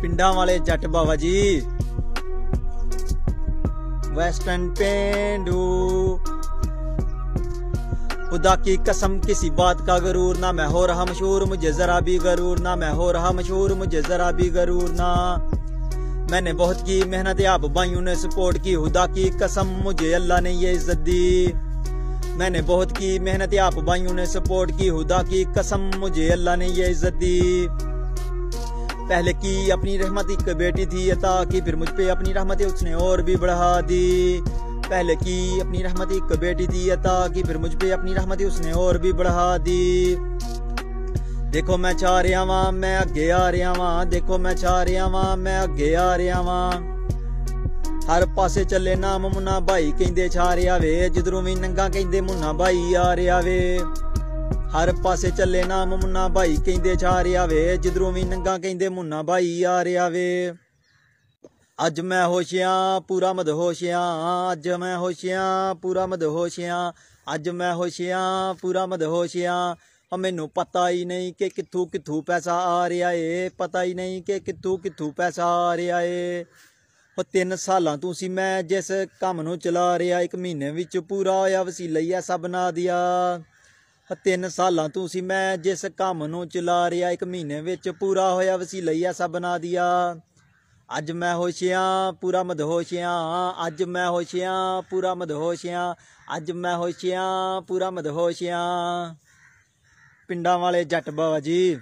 ਪਿੰਡਾਂ ਵਾਲੇ ਜੱਟ ਬਾਬਾ ਜੀ वेस्टर्न पेंडू खुदा की कसम किसी बात का गरूर ना मैं हो रहा मशहूर मुझे जरा भी गरूर ना मैं हो रहा मशहूर मुझे जरा भी गरूर ना मैंने बहुत की मेहनत आप भाइयों ने सपोर्ट की खुदा की कसम मुझे अल्लाह ने ये इज्जत दी मैंने बहुत की मेहनत आप भाइयों ने सपोर्ट की खुदा की कसम मुझे अल्लाह ने ये इज्जत दी पहले की अपनी रहमत एक बेटी थी अता की फिर मुझ पे अपनी रहमत उसने और भी बढ़ा दी पहले की अपनी रहमत एक बेटी थी अता की फिर मुझ पे अपनी रहमत उसने और भी बढ़ा दी देखो मैं चाह रहा वहां मैं अगे आ रहा वहां देखो मैं चाह रहा वहां मैं अगे आ रहा वहां ਹਰ ਪਾਸੇ ਚੱਲੇ ਨਾਮ ਮੁੰਨਾ ਭਾਈ ਕਹਿੰਦੇ ਛਾ ਰਿਆ ਵੇ ਜਿੱਧਰੋਂ ਵੀ ਨੰਗਾ ਕਹਿੰਦੇ ਮੁੰਨਾ ਭਾਈ ਆ ਰਿਆ ਵੇ ਹਰ ਪਾਸੇ ਚੱਲੇ ਨਾਮ ਮੁੰਨਾ ਭਾਈ, ਕਹਿੰਦੇ ਛਾ ਰਿਆ ਵੇ, ਜਿੱਧਰੋਂ ਵੀ ਨੰਗਾ ਕਹਿੰਦੇ ਮੁੰਨਾ ਭਾਈ ਆ ਰਿਹਾ ਵੇ। ਅੱਜ ਮੈਂ ਹੋਸ਼ਿਆਂ ਪੂਰਾ ਮਦ ਹੋਸ਼ਿਆਂ ਅੱਜ ਮੈਂ ਹੋਸ਼ਿਆਂ ਪੂਰਾ ਮਦ ਹੋਸ਼ਿਆਂ ਅੱਜ ਮੈਂ ਹੋਸ਼ਿਆਂ ਪੂਰਾ ਮਦ ਹੋਸ਼ਿਆਂ ਆ। ਮੈਨੂੰ ਪਤਾ ਹੀ ਨਹੀਂ ਕਿ ਕਿੱਥੋਂ ਕਿੱਥੋਂ ਪੈਸਾ ਆ ਰਿਹਾ ਏ, ਪਤਾ ਹੀ ਨਹੀਂ ਕਿ ਕਿੱਥੋਂ ਕਿੱਥੋਂ ਪੈਸਾ ਆ ਰਿਹਾ ਏ। ਉਹ ਤਿੰਨ ਸਾਲਾਂ ਤੋਂ ਸੀ ਮੈਂ ਜਿਸ ਕੰਮ ਨੂੰ ਚਲਾ ਰਿਹਾ, ਇੱਕ ਮਹੀਨੇ ਵਿੱਚ ਪੂਰਾ ਹੋਇਆ ਵਸੀਲਾ ਹੀ ਐਸਾ ਬਣਾ ਦਿਆ ਤਿੰਨ ਸਾਲਾਂ ਤੋਂ ਸੀ ਮੈਂ ਜਿਸ ਕੰਮ ਨੂੰ ਚਲਾ ਰਿਹਾ, ਇੱਕ ਮਹੀਨੇ ਵਿੱਚ ਪੂਰਾ ਹੋਇਆ ਵਸੀਲਾ ਹੀ ਐਸਾ ਬਣਾ ਦਿਆ ਅੱਜ ਮੈਂ ਹੋਸ਼ਿਆਂ ਪੂਰਾ ਮਦਹੋਸ਼ਿਆਂ ਅੱਜ ਮੈਂ ਹੋਸ਼ਿਆਂ ਪੂਰਾ ਮਦਹੋਸ਼ਿਆਂ ਅੱਜ ਮੈਂ ਹੋਸ਼ਿਆਂ ਪੂਰਾ ਮਦਹੋਸ਼ਿਆਂ ਪਿੰਡਾਂ ਵਾਲੇ ਜੱਟ ਬਾਬਾ ਜੀ।